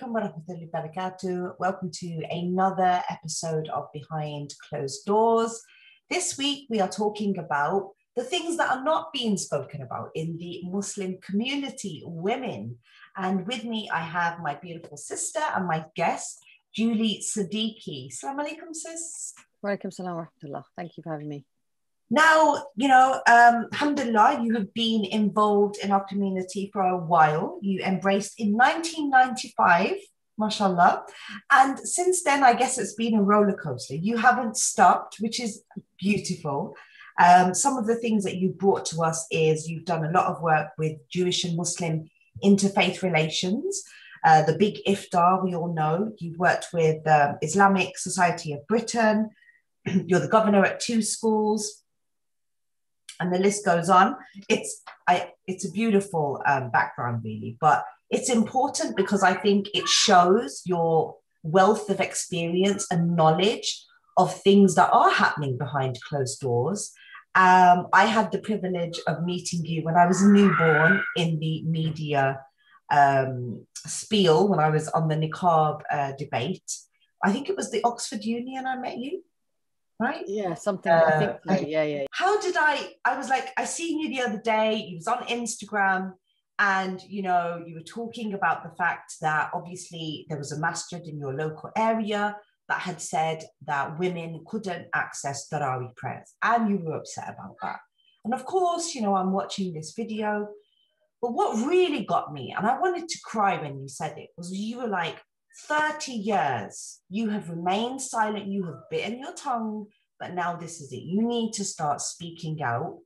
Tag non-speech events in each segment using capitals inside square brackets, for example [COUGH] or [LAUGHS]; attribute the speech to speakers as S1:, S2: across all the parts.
S1: alaikum wa rahmatullahi wa barakatuh. Welcome to another episode of Behind Closed Doors. This week we are talking about the things that are not being spoken about in the Muslim community, women. And with me, I have my beautiful sister and my guest, Julie Siddiqi. Assalamu alaikum, sis.
S2: Walaikum salam wa rahmatullah. Thank you for having me.
S1: Now, you know, um, alhamdulillah, you have been involved in our community for a while. You embraced in 1995, mashallah. And since then, I guess it's been a roller coaster. You haven't stopped, which is beautiful. Um, some of the things that you brought to us is you've done a lot of work with Jewish and Muslim interfaith relations. Uh, the big iftar, we all know. You've worked with um, Islamic Society of Britain. [CLEARS THROAT] You're the governor at two schools and the list goes on. It's I it's a beautiful um, background really, but it's important because I think it shows your wealth of experience and knowledge of things that are happening behind closed doors. Um, I had the privilege of meeting you when I was a newborn in the media um, spiel when I was on the niqab uh, debate. I think it was the Oxford Union I met you right?
S2: Yeah, something. Uh, I think. Yeah, yeah.
S1: How did I? I was like, I seen you the other day. You was on Instagram, and you know, you were talking about the fact that obviously there was a masjid in your local area that had said that women couldn't access Tarawih prayers, and you were upset about that. And of course, you know, I'm watching this video. But what really got me, and I wanted to cry when you said it, was you were like, 30 years, you have remained silent, you have bitten your tongue, but now this is it. You need to start speaking out.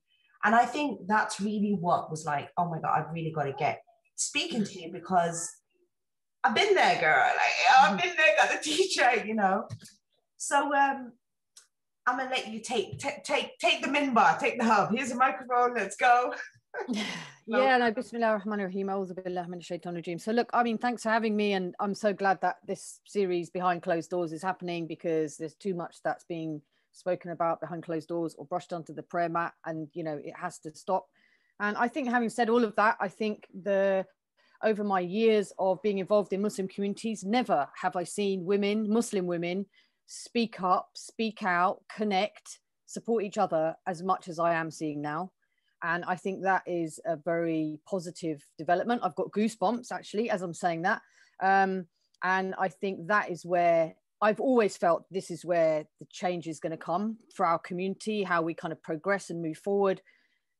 S1: And I think that's really what was like, oh my God, I've really got to get speaking to you because I've been there, girl. Like I've been there, got the teacher, you know. So um I'm gonna let you take take take take the minbar, take the hub. Here's a microphone, let's go. [LAUGHS]
S2: yeah, no, Bismillah ar-Rahman ar-Rahim. So look, I mean, thanks for having me. And I'm so glad that this series behind closed doors is happening because there's too much that's being spoken about behind closed doors or brushed onto the prayer mat. And, you know, it has to stop. And I think having said all of that, I think the over my years of being involved in Muslim communities, never have I seen women, Muslim women, speak up, speak out, connect, support each other as much as I am seeing now and I think that is a very positive development. I've got goosebumps actually as I'm saying that, um, and I think that is where I've always felt this is where the change is going to come for our community, how we kind of progress and move forward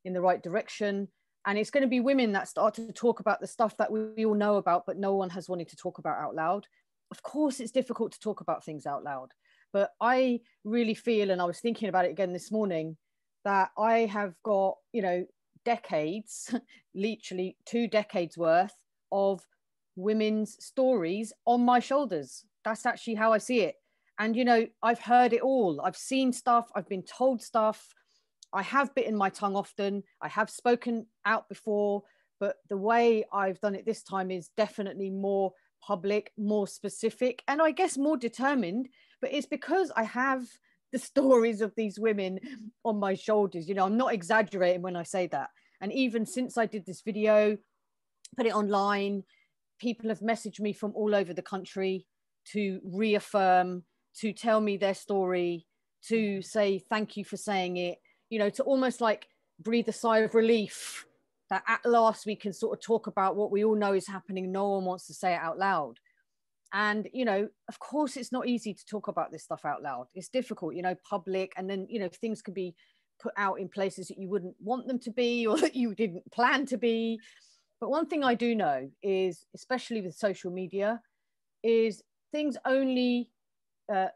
S2: in the right direction. And it's going to be women that start to talk about the stuff that we all know about, but no one has wanted to talk about out loud. Of course, it's difficult to talk about things out loud, but I really feel, and I was thinking about it again this morning, that I have got, you know, decades, [LAUGHS] literally two decades worth of women's stories on my shoulders. That's actually how I see it. And, you know, I've heard it all. I've seen stuff, I've been told stuff. I have bitten my tongue often. I have spoken out before, but the way I've done it this time is definitely more public, more specific, and I guess more determined. But it's because I have the stories of these women on my shoulders. You know, I'm not exaggerating when I say that. And even since I did this video, put it online, people have messaged me from all over the country to reaffirm, to tell me their story, to say thank you for saying it, you know, to almost like breathe a sigh of relief that at last we can sort of talk about what we all know is happening. No one wants to say it out loud and you know of course it's not easy to talk about this stuff out loud. It's difficult you know public and then you know things can be put out in places that you wouldn't want them to be or [LAUGHS] that you didn't plan to be. But one thing i do know is especially with social media is things only uh,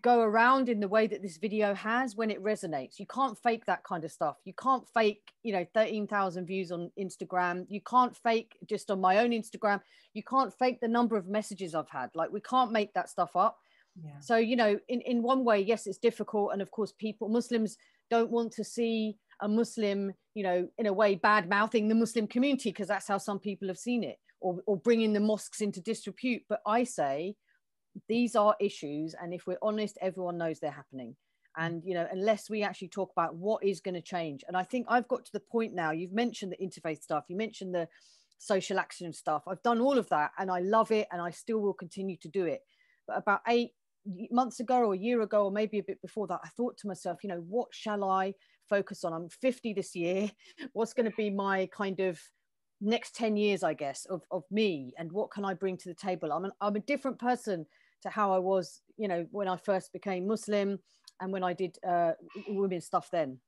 S2: go around in the way that this video has when it resonates. You can't fake that kind of stuff. You can't fake, you know, 13,000 views on Instagram. You can't fake just on my own Instagram. You can't fake the number of messages I've had. Like, we can't make that stuff up. Yeah. So, you know, in, in one way, yes, it's difficult. And of course, people, Muslims don't want to see a Muslim, you know, in a way, bad mouthing the Muslim community because that's how some people have seen it or, or bringing the mosques into disrepute. But I say, these are issues and if we're honest everyone knows they're happening and you know unless we actually talk about what is going to change and i think i've got to the point now you've mentioned the interfaith stuff you mentioned the social action stuff. I've done all of that and I love it and I still will continue to do it. But about eight months ago or a year ago, or maybe a bit before that, I thought to myself, you know, what shall I focus on? I'm 50 this year. [LAUGHS] What's going to be my kind of next 10 years, I guess, of, of me and what can I bring to the table? I'm, an, I'm a different person to how I was, you know, when I first became Muslim and when I did uh, women's stuff then.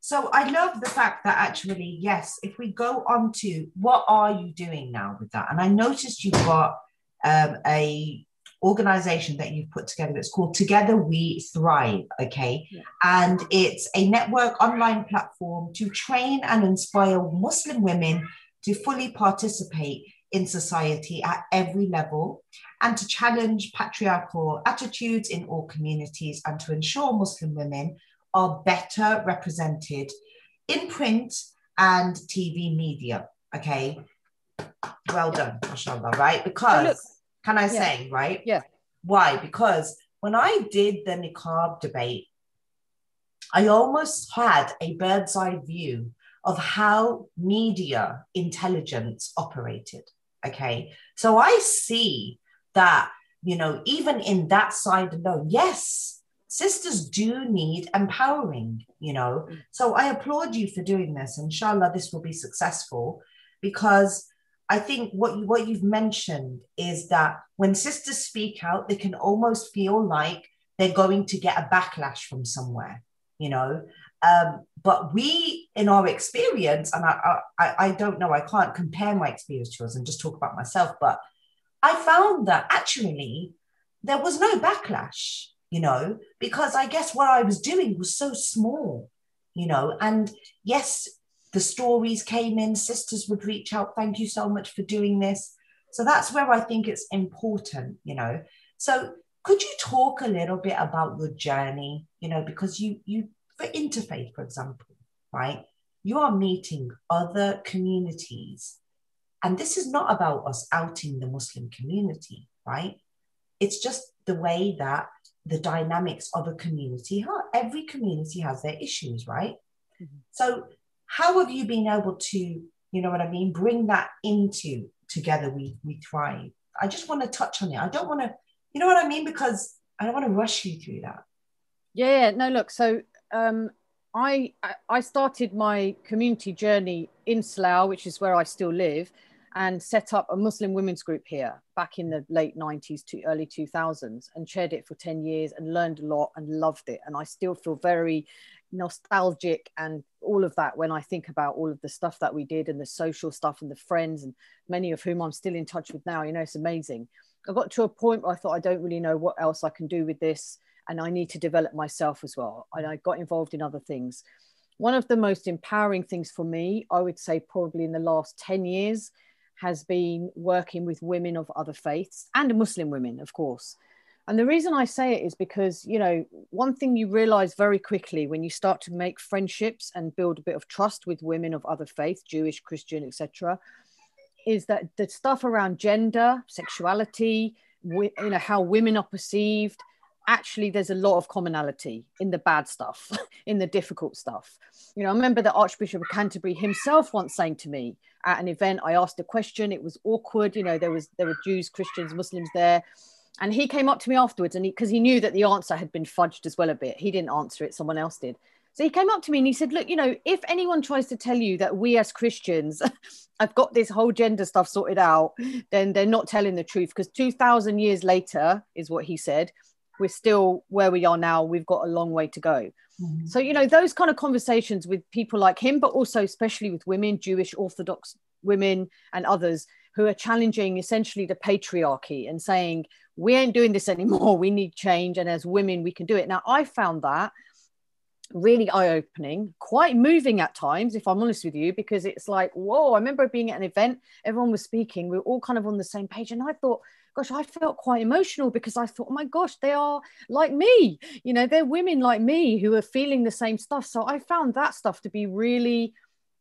S1: So I love the fact that actually, yes, if we go on to what are you doing now with that? And I noticed you've got um, a organization that you've put together. It's called Together We Thrive. Okay. Yeah. And it's a network online platform to train and inspire Muslim women to fully participate in society at every level and to challenge patriarchal attitudes in all communities and to ensure Muslim women are better represented in print and TV media. Okay. Well done, mashallah, right? Because, can I yeah. say, right?
S2: Yeah.
S1: Why? Because when I did the niqab debate, I almost had a bird's eye view of how media intelligence operated. Okay. So I see that, you know, even in that side alone, yes, sisters do need empowering, you know. Mm. So I applaud you for doing this. Inshallah, this will be successful because I think what you, what you've mentioned is that when sisters speak out, they can almost feel like they're going to get a backlash from somewhere, you know. Um, but we, in our experience, and I, I, I don't know, I can't compare my experience to yours and just talk about myself, but I found that actually there was no backlash you know, because I guess what I was doing was so small, you know, and yes, the stories came in, sisters would reach out, thank you so much for doing this. So that's where I think it's important, you know. So could you talk a little bit about your journey, you know, because you you for interfaith, for example, right? You are meeting other communities. And this is not about us outing the Muslim community, right? It's just the way that the dynamics of a community. Every community has their issues, right? Mm-hmm. So, how have you been able to, you know what I mean, bring that into together we we thrive? I just want to touch on it. I don't want to, you know what I mean, because I don't want to rush you through that.
S2: Yeah, yeah. No, look. So, um, I I started my community journey in Slough, which is where I still live and set up a Muslim women's group here back in the late 90s to early 2000s and chaired it for 10 years and learned a lot and loved it. And I still feel very nostalgic and all of that when I think about all of the stuff that we did and the social stuff and the friends and many of whom I'm still in touch with now. You know, it's amazing. I got to a point where I thought I don't really know what else I can do with this and I need to develop myself as well. And I got involved in other things. One of the most empowering things for me, I would say, probably in the last 10 years, has been working with women of other faiths and Muslim women, of course. And the reason I say it is because, you know, one thing you realize very quickly when you start to make friendships and build a bit of trust with women of other faiths, Jewish, Christian, etc., is that the stuff around gender, sexuality, you know, how women are perceived, actually there's a lot of commonality in the bad stuff, [LAUGHS] in the difficult stuff. You know, I remember the Archbishop of Canterbury himself once saying to me at an event, I asked a question, it was awkward, you know, there was there were Jews, Christians, Muslims there. And he came up to me afterwards and because he, he knew that the answer had been fudged as well a bit. He didn't answer it, someone else did. So he came up to me and he said, Look, you know, if anyone tries to tell you that we as Christians [LAUGHS] have got this whole gender stuff sorted out, then they're not telling the truth. Because 2000 years later, is what he said, we're still where we are now. We've got a long way to go. Mm-hmm. So, you know, those kind of conversations with people like him, but also especially with women, Jewish Orthodox women, and others who are challenging essentially the patriarchy and saying, we ain't doing this [LAUGHS] anymore. We need change. And as women, we can do it. Now, I found that really eye opening, quite moving at times, if I'm honest with you, because it's like, whoa, I remember being at an event, everyone was speaking, we were all kind of on the same page. And I thought, gosh, I felt quite emotional because I thought, oh my gosh, they are like me. You know, they're women like me who are feeling the same stuff. So I found that stuff to be really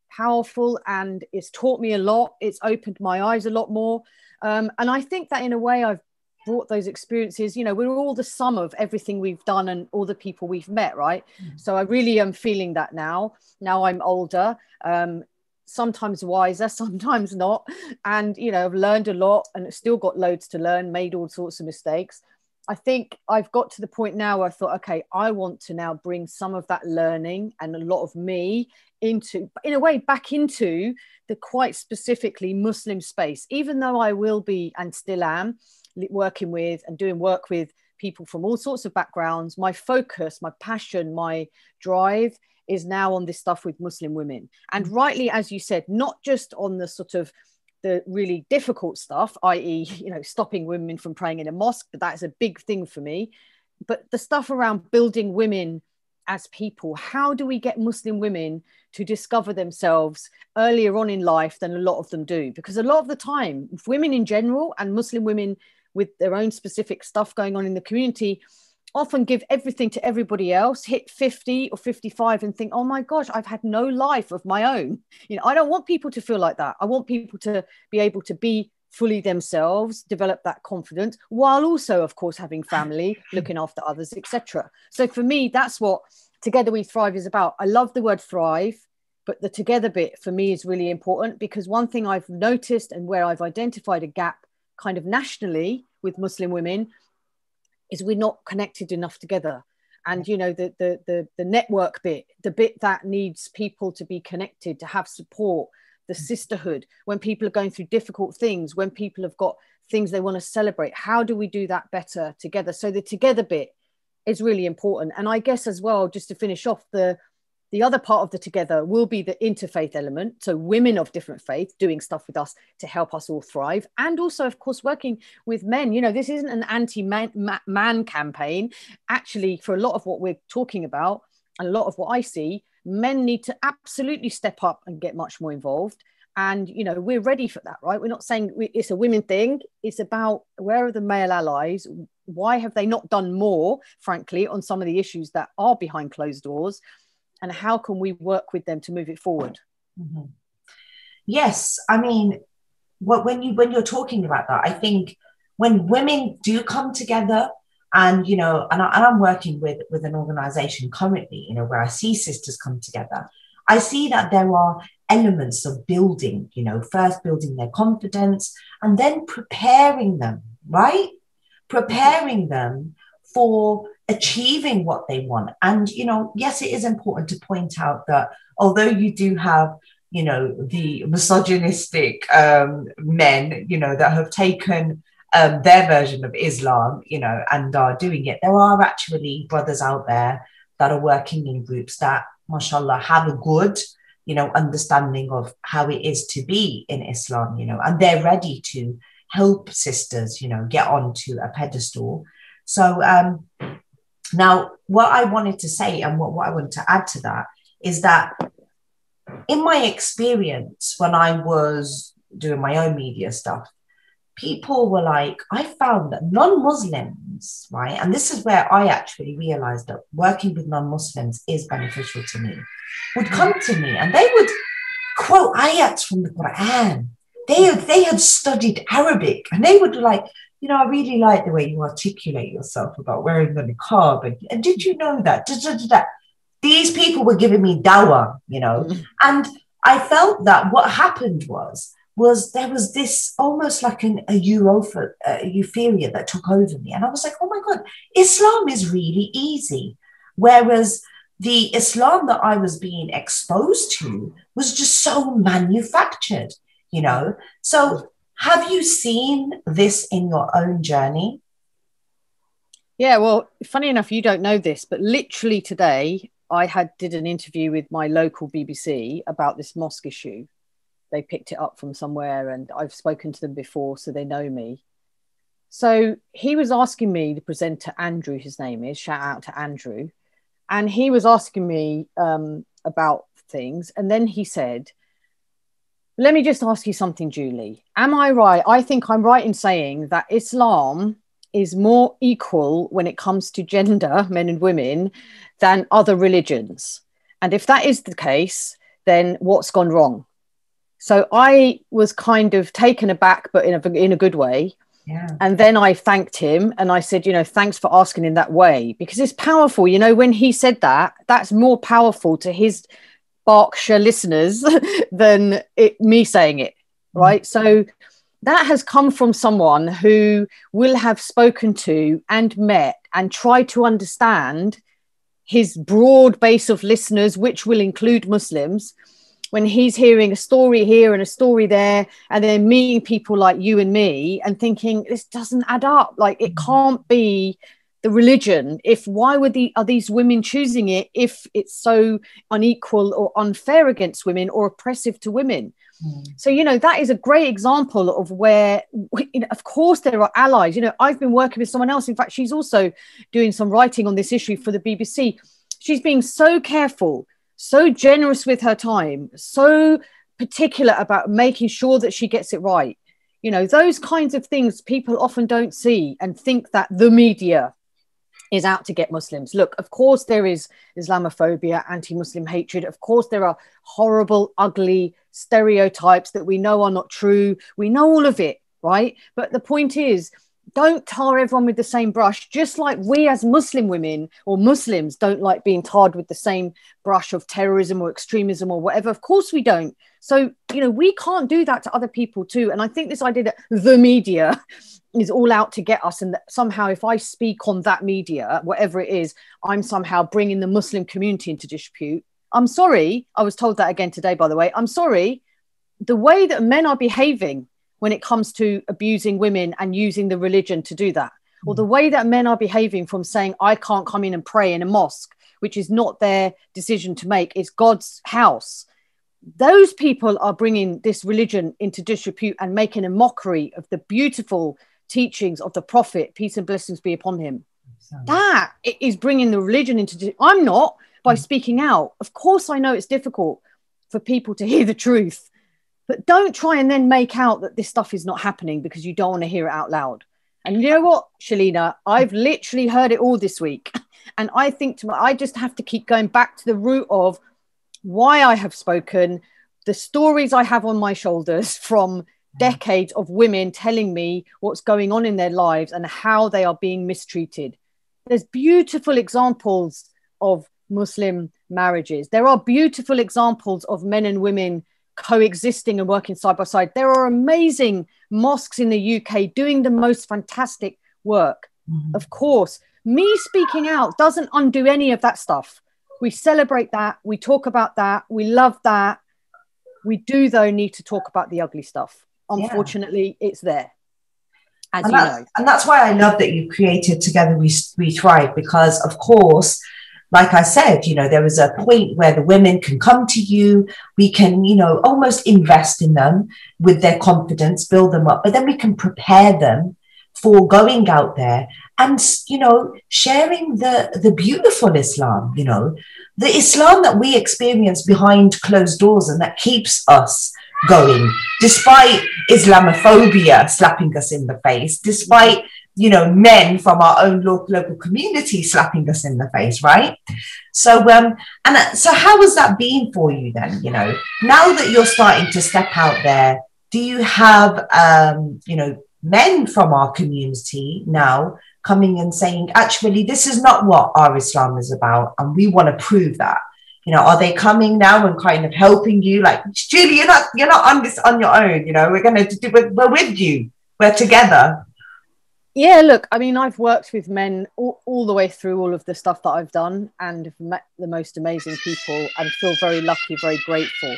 S2: powerful and it's taught me a lot. It's opened my eyes a lot more. Um, and I think that in a way I've brought those experiences you know we're all the sum of everything we've done and all the people we've met right mm. so i really am feeling that now now i'm older um, sometimes wiser, [LAUGHS] sometimes not. And, you know, I've learned a lot and still got loads to learn, made all sorts of mistakes. I think I've got to the point now where I thought, okay, I want to now bring some of that learning and a lot of me into, in a way, back into the quite specifically Muslim space, even though I will be and still am working with and doing work with people from all sorts of backgrounds. My focus, my passion, my drive is now on this stuff with Muslim women. And mm. rightly, as you said, not just on the sort of the really difficult stuff, i.e., [LAUGHS] you know, stopping women from praying in a mosque, but that's a big thing for me. But the stuff around building women as people, how do we get Muslim women to discover themselves earlier on in life than a lot of them do? Because a lot of the time, women in general and Muslim women with their own specific stuff going on in the community often give everything to everybody else hit 50 or 55 and think oh my gosh i've had no life of my own. You know i don't want people to feel like that. I want people to be able to be fully themselves develop that confidence while also of course having family looking after others etc so for me that's what together we thrive is about. I love the word thrive but the together bit for me is really important because one thing i've noticed and where i've identified a gap kind of nationally with muslim women is we're not connected enough together. And you know the, the the the network bit the bit that needs people to be connected to have support the mm. sisterhood when people are going through difficult things when people have got things they want to celebrate how do we do that better together? So the together bit is really important. And i guess as well just to finish off the the other part of the together will be the interfaith element. So, women of different faith doing stuff with us to help us all thrive. And also, of course, working with men. You know, this isn't an anti man campaign. Actually, for a lot of what we're talking about and a lot of what I see, men need to absolutely step up and get much more involved. And, you know, we're ready for that, right? We're not saying it's a women thing. It's about where are the male allies? Why have they not done more, frankly, on some of the issues that are behind closed doors? And how can we work with them to move it forward
S1: mm-hmm. yes i mean what when you when you're talking about that i think when women do come together and you know and, I, am working with with an organization currently you know where i see sisters come together i see that there are elements of building you know first building their confidence and then preparing them right preparing them for achieving what they want. And, you know, yes, it is important to point out that although you do have, you know, the misogynistic um, men, you know, that have taken um, their version of Islam, you know, and are doing it, there are actually brothers out there that are working in groups that, mashallah, have a good, you know, understanding of how it is to be in Islam, you know, and they're ready to help sisters, you know, get onto a pedestal. So, um, now, what I wanted to say and what, what I wanted to add to that is that in my experience, when I was doing my own media stuff, people were like, I found that non Muslims, right? And this is where I actually realized that working with non Muslims is beneficial to me, would come to me and they would quote ayats from the Quran. They, they had studied Arabic and they would like, you know, I really like the way you articulate yourself about wearing the niqab. And, and did you know that? Da, da, da, These people were giving me dawah, you know, mm-hmm. and I felt that what happened was was there was this almost like an, a, euphoria, a euphoria that took over me, and I was like, oh my god, Islam is really easy, whereas the Islam that I was being exposed to was just so manufactured, you know. So have you seen this in your own journey?
S2: Yeah, well, funny enough, you don't know this, but literally today I had did an interview with my local BBC about this mosque issue. They picked it up from somewhere, and I've spoken to them before, so they know me. So he was asking me, the presenter Andrew, his name is, shout out to Andrew, and he was asking me um, about things, and then he said, let me just ask you something, Julie. Am I right? I think I'm right in saying that Islam is more equal when it comes to gender, men and women, than other religions. And if that is the case, then what's gone wrong? So I was kind of taken aback, but in a, in a good way. Yeah. And then I thanked him and I said, you know, thanks for asking in that way because it's powerful. You know, when he said that, that's more powerful to his Berkshire listeners [LAUGHS] than it, me saying it, mm. right? So that has come from someone who will have spoken to and met and tried to understand his broad base of listeners, which will include Muslims, when he's hearing a story here and a story there, and then meeting people like you and me and thinking, this doesn't add up. Like, it mm. can't be the religion if why would the are these women choosing it if it's so unequal or unfair against women or oppressive to women? Mm. so you know that is a great example of where you know, of course there are allies. You know i've been working with someone else. In fact she's also doing some writing on this issue for the bbc she's being so careful so generous with her time so particular about making sure that she gets it right. You know those kinds of things people often don't see and think that the media is out to get Muslims. Look, of course, there is Islamophobia, anti Muslim hatred. Of course, there are horrible, ugly stereotypes that we know are not true. We know all of it, right? But the point is, don't tar everyone with the same brush, just like we as Muslim women or Muslims don't like being tarred with the same brush of terrorism or extremism or whatever. Of course, we don't. So, you know, we can't do that to other people too. And I think this idea that the media is all out to get us and that somehow if i speak on that media whatever it is i'm somehow bringing the muslim community into dispute. I'm sorry. I was told that again today by the way. I'm sorry. The way that men are behaving when it comes to abusing women and using the religion to do that mm. or the way that men are behaving from saying i can't come in and pray in a mosque which is not their decision to make it's god's house. Those people are bringing this religion into disrepute and making a mockery of the beautiful teachings of the prophet, peace and blessings be upon him. That is bringing the religion into. I'm not by mm. speaking out. Of course, I know it's difficult for people to hear the truth, but don't try and then make out that this stuff is not happening because you don't want to hear it out loud. And you know what, shalina I've literally heard it all this week, [LAUGHS] and I think to my, I just have to keep going back to the root of why I have spoken, the stories I have on my shoulders [LAUGHS] from decades of women telling me what's going on in their lives and how they are being mistreated. There's beautiful examples of Muslim marriages. There are beautiful examples of men and women coexisting and working side by side. There are amazing mosques in the UK doing the most fantastic work. Mm-hmm. Of course, me speaking out doesn't undo any of that stuff. We celebrate that, we talk about that, we love that. We do, though, need to talk about the ugly stuff unfortunately yeah. it's there
S1: as and you know and that's why i love that you created together we, we thrive because of course like I said, you know, there is a point where the women can come to you. We can, you know, almost invest in them with their confidence, build them up, but then we can prepare them for going out there and, you know, sharing the, the beautiful Islam, you know, the Islam that we experience behind closed doors and that keeps us going, despite Islamophobia slapping us in the face, despite you know men from our own local, local community slapping us in the face, right? So um, and so how has that been for you then? You know, now that you're starting to step out there, do you have um, you know men from our community now coming and saying, actually, this is not what our Islam is about, and we want to prove that you know are they coming now and kind of helping you? Like julie you're not you're not on this on your own you know we're gonna do we're, we're with you. We're together.
S2: Yeah look i mean i've worked with men all, all the way through all of the stuff that i've done and have met the most amazing people and feel very lucky very grateful.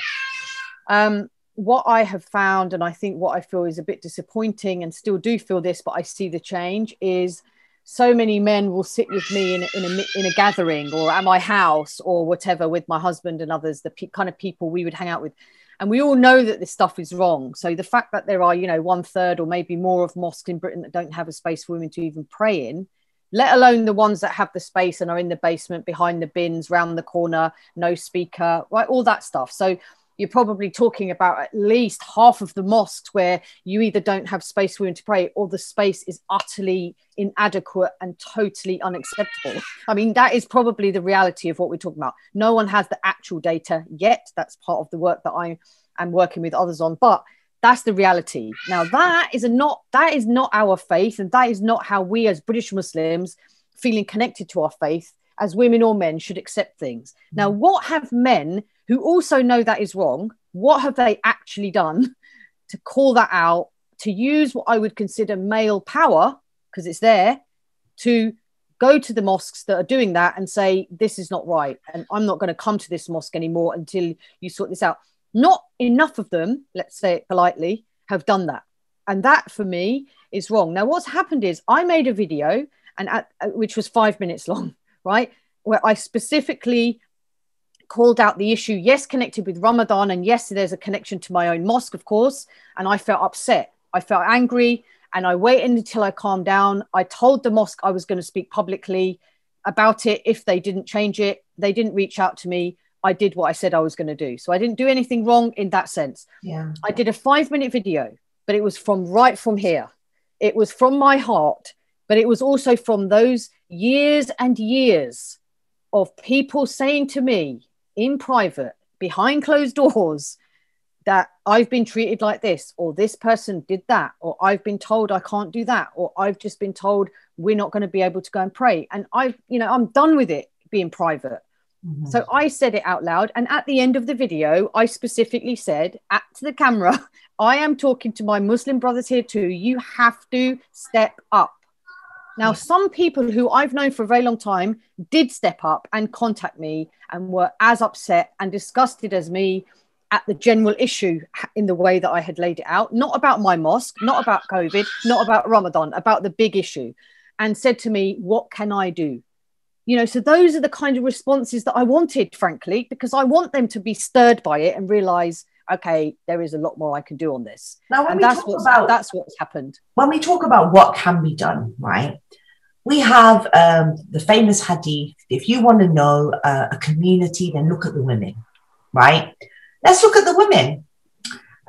S2: Um, what i have found and i think what i feel is a bit disappointing and still do feel this but i see the change is so many men will sit with me in, in, a, in a gathering or at my house or whatever with my husband and others, the pe- kind of people we would hang out with. And we all know that this stuff is wrong. So the fact that there are, you know, one third or maybe more of mosques in Britain that don't have a space for women to even pray in, let alone the ones that have the space and are in the basement behind the bins, round the corner, no speaker, right? All that stuff. So you're probably talking about at least half of the mosques where you either don't have space for women to pray or the space is utterly inadequate and totally unacceptable. I mean, that is probably the reality of what we're talking about. No one has the actual data yet. That's part of the work that I am working with others on. But that's the reality. Now, that is a not that is not our faith, and that is not how we as British Muslims feeling connected to our faith as women or men should accept things. Now, mm. what have men who also know that is wrong, what have they actually done [LAUGHS] to call that out, to use what I would consider male power, because it's there, to go to the mosques that are doing that and say, this is not right. And I'm not going to come to this mosque anymore until you sort this out. Not enough of them, let's say it politely, have done that. And that for me is wrong. Now, what's happened is I made a video and at, uh, which was five minutes long, [LAUGHS] right? Where I specifically called out the issue, yes, connected with Ramadan, and yes, there's a connection to my own mosque, of course. And I felt upset. I felt angry, and I waited until I calmed down. I told the mosque I was going to speak publicly about it if they didn't change it. They didn't reach out to me. I did what I said I was going to do. So I didn't do anything wrong in that sense.
S1: Yeah.
S2: I did a five minute video, but it was from right from here. It was from my heart, but it was also from those years and years of people saying to me in private, behind closed doors, that I've been treated like this, or this person did that, or I've been told I can't do that, or I've just been told we're not going to be able to go and pray. And I've, you know, I'm done with it being private. Mm-hmm. So I said it out loud. And at the end of the video, I specifically said at the camera, [LAUGHS] I am talking to my Muslim brothers here too. You have to step up. Now, some people who I've known for a very long time did step up and contact me and were as upset and disgusted as me at the general issue in the way that I had laid it out, not about my mosque, not about COVID, not about Ramadan, about the big issue, and said to me, What can I do? You know, so those are the kind of responses that I wanted, frankly, because I want them to be stirred by it and realize okay, there is a lot more I can do on this. Now, and that's what's, about, that's what's happened.
S1: When we talk about what can be done, right? We have um, the famous hadith. If you want to know uh, a community, then look at the women, right? Let's look at the women.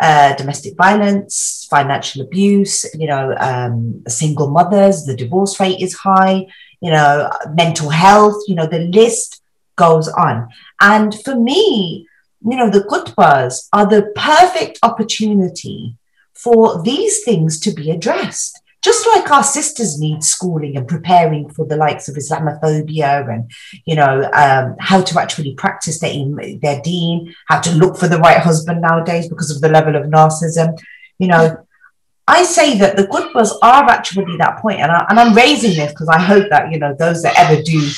S1: Uh, domestic violence, financial abuse, you know, um, single mothers, the divorce rate is high, you know, mental health, you know, the list goes on. And for me, you know, the khutbahs are the perfect opportunity for these things to be addressed. Just like our sisters need schooling and preparing for the likes of Islamophobia and, you know, um, how to actually practice their, their deen, how to look for the right husband nowadays because of the level of narcissism. You know, I say that the khutbahs are actually that point, and, I, and I'm raising this because I hope that, you know, those that ever do,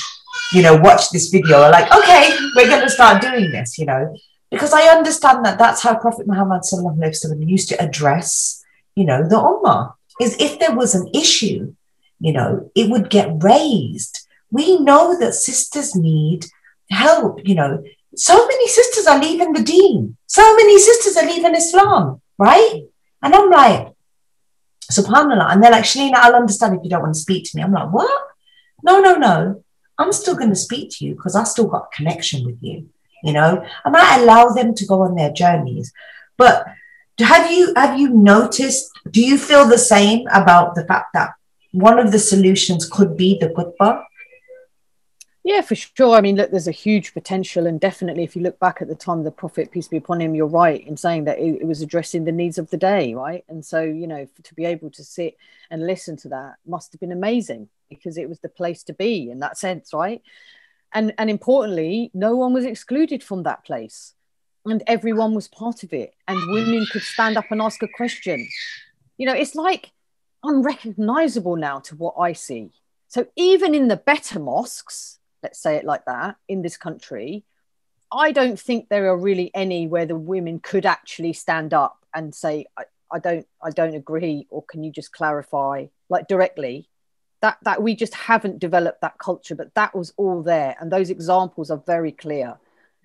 S1: you know, watch this video are like, okay, we're going to start doing this, you know because I understand that that's how Prophet Muhammad used to address, you know, the Ummah. Is if there was an issue, you know, it would get raised. We know that sisters need help, you know. So many sisters are leaving the deen. So many sisters are leaving Islam, right? And I'm like, subhanAllah. And they're like, Shalina, I'll understand if you don't want to speak to me. I'm like, what? No, no, no. I'm still going to speak to you because I still got a connection with you you know i might allow them to go on their journeys but have you have you noticed do you feel the same about the fact that one of the solutions could be the khutbah
S2: yeah, for sure. I mean, look, there's a huge potential, and definitely, if you look back at the time the Prophet, peace be upon him, you're right in saying that it, it, was addressing the needs of the day, right? And so, you know, to be able to sit and listen to that must have been amazing because it was the place to be in that sense, right? And and importantly no one was excluded from that place. And everyone was part of it. And women could stand up and ask a question. You know it's like unrecognizable now to what i see. So even in the better mosques let's say it like that in this country i don't think there are really any where the women could actually stand up and say I, I don't i don't agree or can you just clarify? Like directly that that we just haven't developed that culture but that was all there. And those examples are very clear.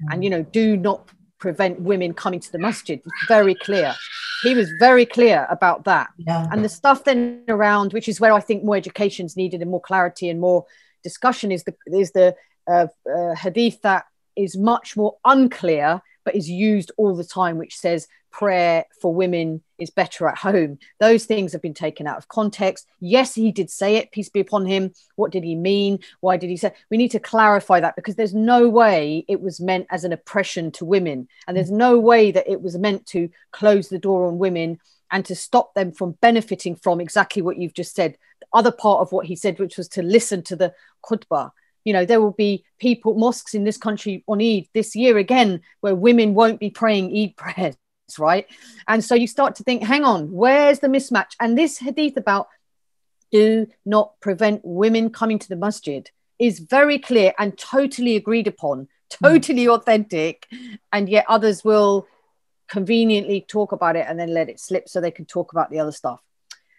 S2: Mm. and you know do not prevent women coming to the masjid. Very clear. He was very clear about that.
S1: Yeah.
S2: and the stuff then around which is where i think more education is needed and more clarity and more discussion is the is the uh, uh, hadith that is much more unclear but is used all the time which says prayer for women is better at home. Those things have been taken out of context. Yes, he did say it, peace be upon him. What did he mean? Why did he say? We need to clarify that because there's no way it was meant as an oppression to women. And there's no way that it was meant to close the door on women and to stop them from benefiting from exactly what you've just said. The other part of what he said, which was to listen to the khutbah You know, there will be people, mosques in this country on Eid this year again, where women won't be praying Eid [LAUGHS] prayers, right? And so you start to think, hang on, where's the mismatch? And this hadith about do not prevent women coming to the masjid is very clear and totally agreed upon, totally mm. authentic. And yet others will conveniently talk about it and then let it slip so they can talk about the other stuff.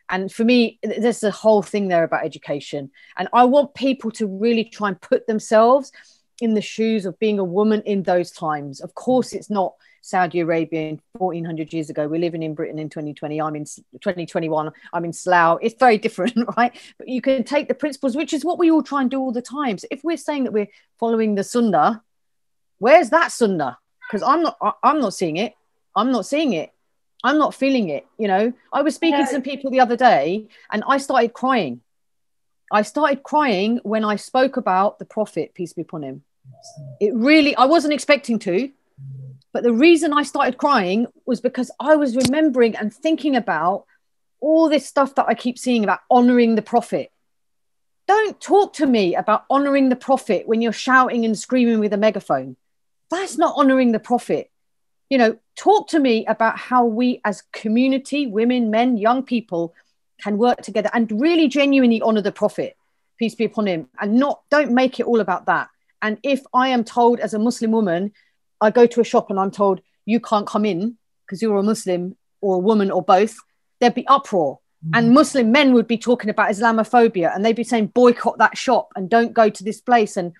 S2: And for me, there's a whole thing there about education. And I want people to really try and put themselves in the shoes of being a woman in those times. Of course, it's not Saudi Arabia 1400 years ago. We're living in Britain in 2020. I'm in 2021. I'm in Slough. It's very different, [LAUGHS] right? But you can take the principles, which is what we all try and do all the time. So if we're saying that we're following the Sunnah, where's that Sunnah? Because I'm not. I'm not seeing it. I'm not seeing it. I'm not feeling it. You know, I was speaking to some people the other day, and I started crying. I started crying when I spoke about the Prophet, peace be upon him. It really, I wasn't expecting to but the reason I started crying was because I was remembering and thinking about all this stuff that I keep seeing about honoring the prophet. Don't talk to me about honoring the prophet when you're shouting and screaming with a megaphone. That's not honoring the prophet. You know, talk to me about how we as community, women, men, young people, can work together and really genuinely honor the prophet, peace be upon him, and not don't make it all about that. And if I am told as a Muslim woman I go to a shop and I'm told you can't come in because you're a Muslim or a woman or both, there'd be uproar. Mm. And Muslim men would be talking about Islamophobia and they'd be saying, boycott that shop and don't go to this place and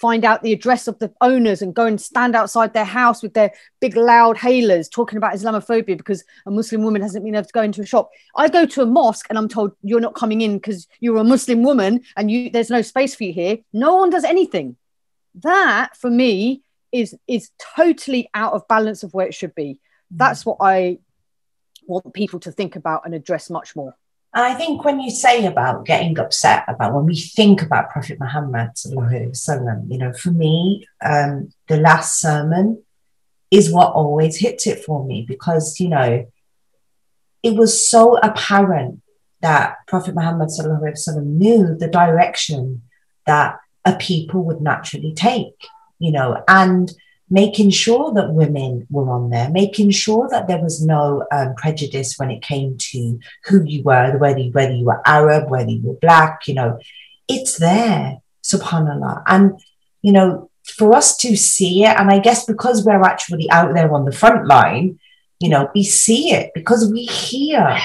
S2: find out the address of the owners and go and stand outside their house with their big loud hailers talking about Islamophobia because a Muslim woman hasn't been able to go into a shop. I go to a mosque and I'm told you're not coming in because you're a Muslim woman and you there's no space for you here. No one does anything. That for me is is totally out of balance of where it should be. Mm. That's what I want people to think about and address much more.
S1: And I think when you say about getting upset about when we think about Prophet Muhammad, um, you know, for me, um, the last sermon is what always hits it for me because, you know, it was so apparent that Prophet Muhammad um, knew the direction that a people would naturally take you know, and making sure that women were on there, making sure that there was no um, prejudice when it came to who you were, whether you, whether you were Arab, whether you were black, you know, it's there, subhanallah. And, you know, for us to see it, and I guess because we're actually out there on the front line, you know, we see it because we hear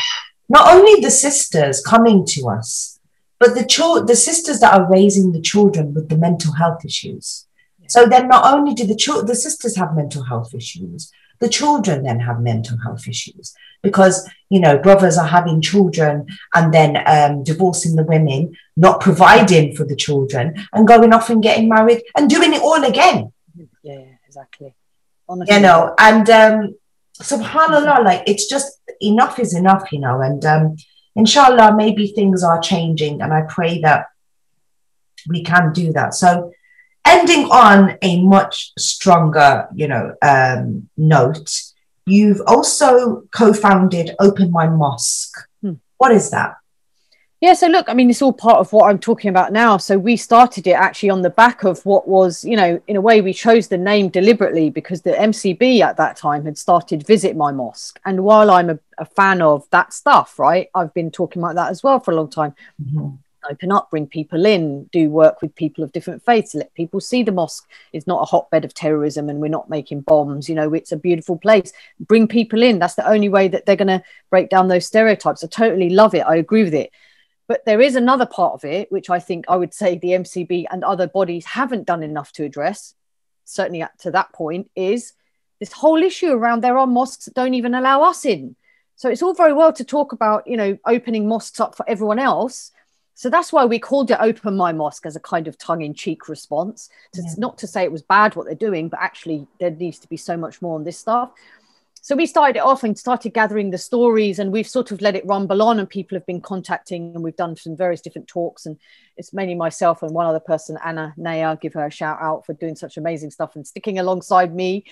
S1: not only the sisters coming to us, but the, cho- the sisters that are raising the children with the mental health issues so then not only do the ch- the sisters have mental health issues, the children then have mental health issues because you know brothers are having children and then um, divorcing the women, not providing for the children, and going off and getting married and doing it all again.
S2: Yeah, exactly. Honestly.
S1: You know, and um, subhanallah, like it's just enough is enough, you know, and um, inshallah, maybe things are changing, and I pray that we can do that. So ending on a much stronger, you know, um, note, you've also co-founded Open My Mosque. Hmm. What is that?
S2: Yeah, so look, I mean, it's all part of what I'm talking about now. So we started it actually on the back of what was, you know, in a way, we chose the name deliberately because the MCB at that time had started Visit My Mosque. And while I'm a, a fan of that stuff, right, I've been talking about that as well for a long time. Mm-hmm open up, bring people in, do work with people of different faiths, let people see the mosque is not a hotbed of terrorism and we're not making bombs. You know, it's a beautiful place. Bring people in. That's the only way that they're going to break down those stereotypes. I totally love it. I agree with it. But there is another part of it, which I think I would say the MCB and other bodies haven't done enough to address, certainly up to that point, is this whole issue around there are mosques that don't even allow us in. So it's all very well to talk about, you know, opening mosques up for everyone else, so that's why we called it Open My Mosque as a kind of tongue in cheek response. To, yeah. Not to say it was bad what they're doing, but actually there needs to be so much more on this stuff. So we started it off and started gathering the stories, and we've sort of let it rumble on. And people have been contacting, and we've done some various different talks. And it's mainly myself and one other person, Anna Naya, give her a shout out for doing such amazing stuff and sticking alongside me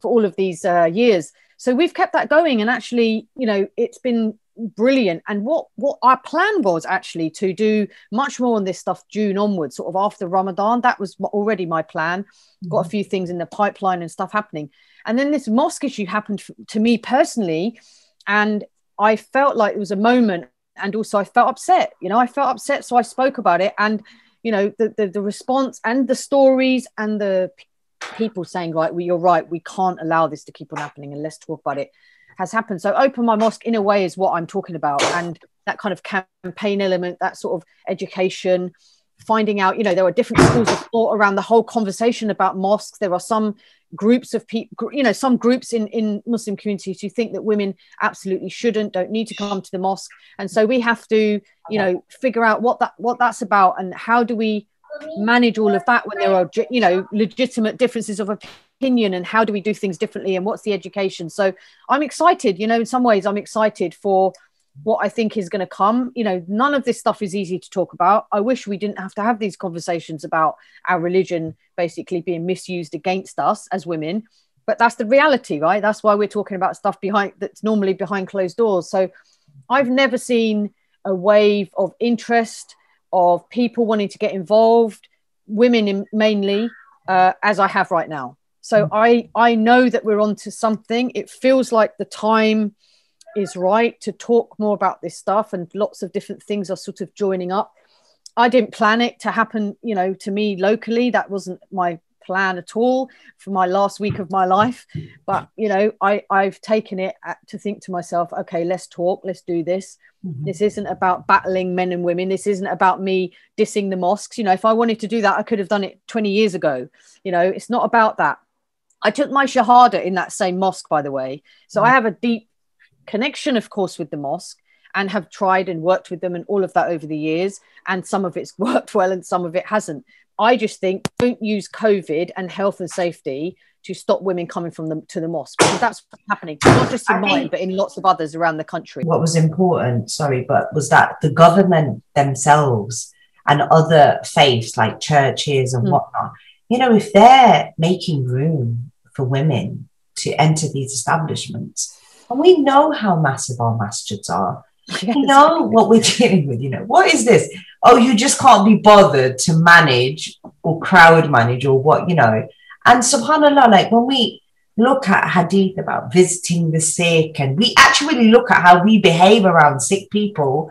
S2: for all of these uh, years. So we've kept that going, and actually, you know, it's been brilliant. And what what our plan was actually to do much more on this stuff June onwards, sort of after Ramadan. That was already my plan. Got a mm-hmm. few things in the pipeline and stuff happening. And then this mosque issue happened to me personally, and I felt like it was a moment. And also, I felt upset. You know, I felt upset, so I spoke about it. And you know, the the, the response and the stories and the people saying, right, well, you're right, we can't allow this to keep on happening, and let's talk about it has happened. So open my mosque in a way is what I'm talking about. And that kind of campaign element, that sort of education, finding out, you know, there are different schools of thought around the whole conversation about mosques. There are some groups of people, you know, some groups in, in Muslim communities who think that women absolutely shouldn't, don't need to come to the mosque. And so we have to, you uh-huh. know, figure out what that what that's about and how do we manage all of that when there are, you know, legitimate differences of opinion and how do we do things differently and what's the education. So i'm excited you know in some ways i'm excited for what i think is going to come. You know none of this stuff is easy to talk about. I wish we didn't have to have these conversations about our religion basically being misused against us as women. But that's the reality right? That's why we're talking about stuff behind that's normally behind closed doors. So i've never seen a wave of interest of people wanting to get involved women in, mainly uh, as i have right now so mm. I I know that we're onto something. It feels like the time is right to talk more about this stuff, and lots of different things are sort of joining up. I didn't plan it to happen, you know, to me locally. That wasn't my plan at all for my last week of my life. But you know, I I've taken it to think to myself, okay, let's talk, let's do this. Mm-hmm. This isn't about battling men and women. This isn't about me dissing the mosques. You know, if I wanted to do that, I could have done it 20 years ago. You know, it's not about that I took my Shahada in that same mosque, by the way. So mm. I have a deep connection, of course, with the mosque and have tried and worked with them and all of that over the years. And some of it's [LAUGHS] worked well and some of it hasn't. I just think don't use COVID and health and safety to stop women coming from them to the mosque because that's what's happening, not just in I mine, but in lots of others around the country.
S1: What was important, sorry, but was that the government themselves and other faiths like churches and mm. whatnot, you know, if they're making room for women to enter these establishments. And we know how massive our masjids are. Yes. We know what we're dealing with. You know, what is this? Oh, you just can't be bothered to manage or crowd manage or what, you know. And subhanAllah, like when we look at hadith about visiting the sick and we actually look at how we behave around sick people,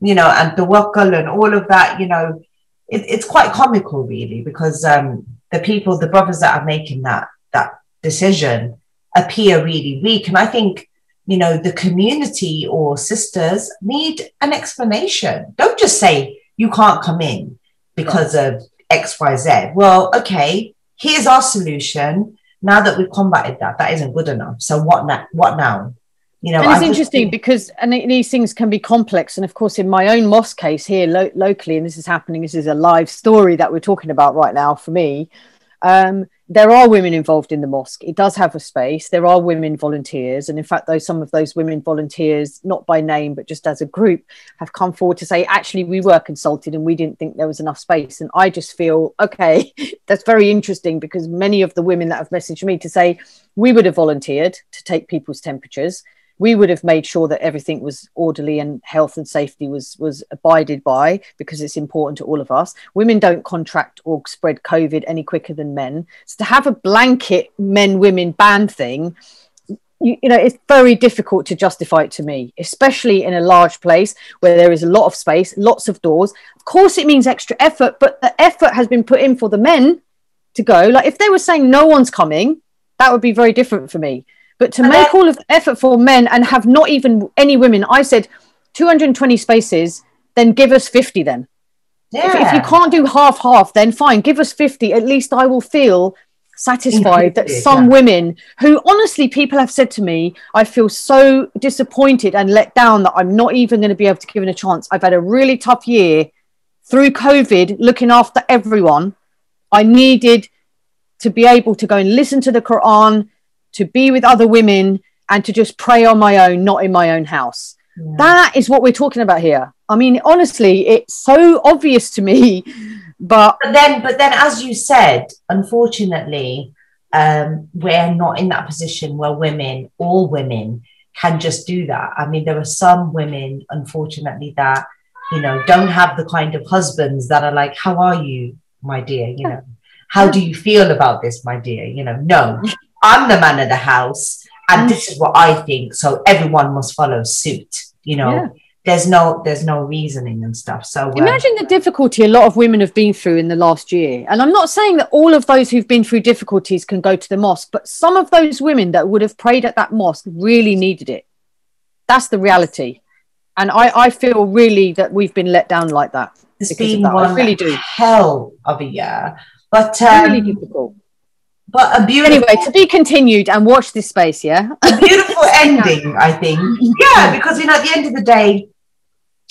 S1: you know, and the wakal and all of that, you know, it, it's quite comical really because um, the people, the brothers that are making that that decision appear really weak. And I think, you know, the community or sisters need an explanation. Don't just say you can't come in because of XYZ. Well, okay, here's our solution. Now that we've combated that, that isn't good enough. So what now? What now?
S2: You know, and it's I interesting think- because and these things can be complex. And of course, in my own mosque case here lo- locally, and this is happening. This is a live story that we're talking about right now for me. Um, there are women involved in the mosque. It does have a space. There are women volunteers, and in fact, those some of those women volunteers, not by name but just as a group, have come forward to say, actually, we were consulted and we didn't think there was enough space. And I just feel, okay, [LAUGHS] that's very interesting because many of the women that have messaged me to say we would have volunteered to take people's temperatures we would have made sure that everything was orderly and health and safety was was abided by because it's important to all of us. Women don't contract or spread covid any quicker than men. So to have a blanket men women ban thing you, you, know it's very difficult to justify it to me especially in a large place where there is a lot of space lots of doors. Of course it means extra effort but the effort has been put in for the men to go. Like if they were saying no one's coming that would be very different for me but to and make then, all of the effort for men and have not even any women, I said 220 spaces, then give us 50 then. Yeah. If, if you can't do half half, then fine, give us 50. At least I will feel satisfied that some yeah. women who honestly people have said to me i feel so disappointed and let down that i'm not even going to be able to give it a chance i've had a really tough year through covid looking after everyone i needed to be able to go and listen to the quran to be with other women and to just pray on my own, not in my own house. Yeah. That is what we're talking about here. I mean, honestly, it's so obvious to me, [LAUGHS] but
S1: but then, but then, as you said, unfortunately, um, we're not in that position where women, all women, can just do that. I mean, there are some women, unfortunately, that you know don't have the kind of husbands that are like, "How are you, my dear?" You know, "How do you feel about this, my dear?" You know, no, [LAUGHS] I'm the man of the house, and this is what I think, so everyone must follow suit. You know. Yeah. There's no there's no reasoning and stuff so
S2: uh, imagine the difficulty a lot of women have been through in the last year. And i'm not saying that all of those who've been through difficulties can go to the mosque but some of those women that would have prayed at that mosque really needed it. That's the reality. And i i feel really that we've been let down like that
S1: it's been one I really do. hell of a year but um, really difficult but a beautiful
S2: anyway to be continued and watch this space yeah?
S1: A beautiful [LAUGHS] ending i think. Yeah because you know at the end of the day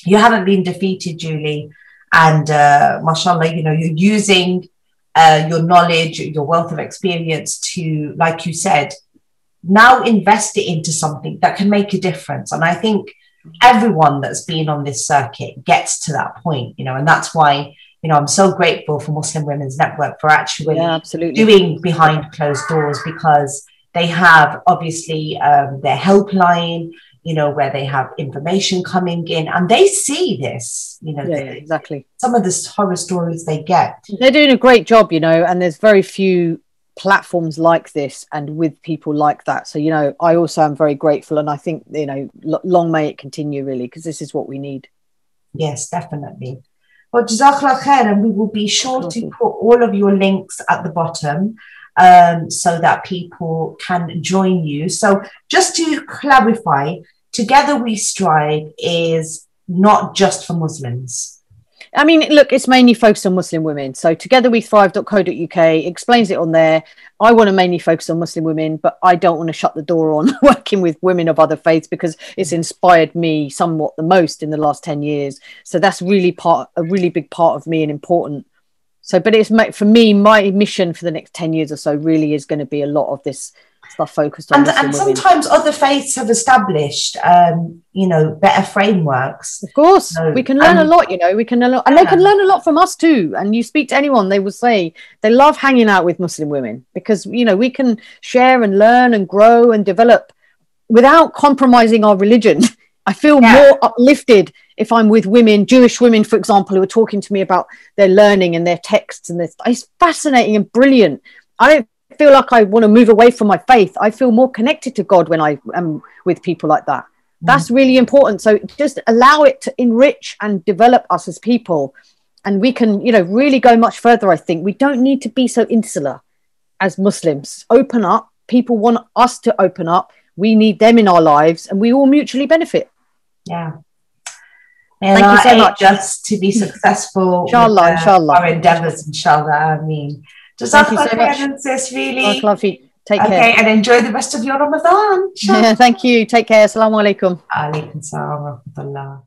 S1: you haven't been defeated julie. And uh mashallah you know you're using uh, your knowledge your wealth of experience to like you said now invest it into something that can make a difference. And i think everyone that's been on this circuit gets to that point you know and that's why you know, I'm so grateful for Muslim Women's Network for actually yeah, absolutely. doing behind closed doors because they have obviously um, their helpline, you know, where they have information coming in and they see this, you know,
S2: yeah, they, exactly.
S1: Some of the horror stories they get.
S2: They're doing a great job, you know, and there's very few platforms like this and with people like that. So, you know, I also am very grateful and I think, you know, l- long may it continue really because this is what we need.
S1: Yes, definitely. Well, Jazakallah khair, and we will be sure to put all of your links at the bottom um, so that people can join you. So, just to clarify, Together We Thrive is not just for Muslims.
S2: I mean, look, it's mainly focused on Muslim women. So togetherwethrive.co.uk explains it on there. I want to mainly focus on Muslim women, but I don't want to shut the door on [LAUGHS] working with women of other faiths because it's inspired me somewhat the most in the last 10 years. So that's really part, a really big part of me and important. So, but it's for me, my mission for the next 10 years or so really is going to be a lot of this stuff focused on.
S1: And, and sometimes other faiths have established, um, you know, better frameworks.
S2: Of course, so, we can learn a lot. You know, we can learn, and yeah. they can learn a lot from us too. And you speak to anyone, they will say they love hanging out with Muslim women because you know we can share and learn and grow and develop without compromising our religion. [LAUGHS] I feel yeah. more uplifted if I'm with women, Jewish women, for example, who are talking to me about their learning and their texts and this. It's fascinating and brilliant. I don't feel like I want to move away from my faith. I feel more connected to God when I am with people like that. That's mm. really important. So just allow it to enrich and develop us as people. And we can, you know, really go much further. I think we don't need to be so insular as Muslims. Open up. People want us to open up. We need them in our lives and we all mutually benefit.
S1: Yeah. And Thank you so much. Just to be successful
S2: inshallah, with, uh, inshallah.
S1: our endeavors, inshallah. I mean,
S2: Thank you so much.
S1: Sis, really.
S2: Take
S1: okay,
S2: care.
S1: and enjoy the rest of your Ramadan. [LAUGHS]
S2: Yeah, thank you. Take care. Assalamu alaikum.
S1: Alaikum salam wa rahmatullah.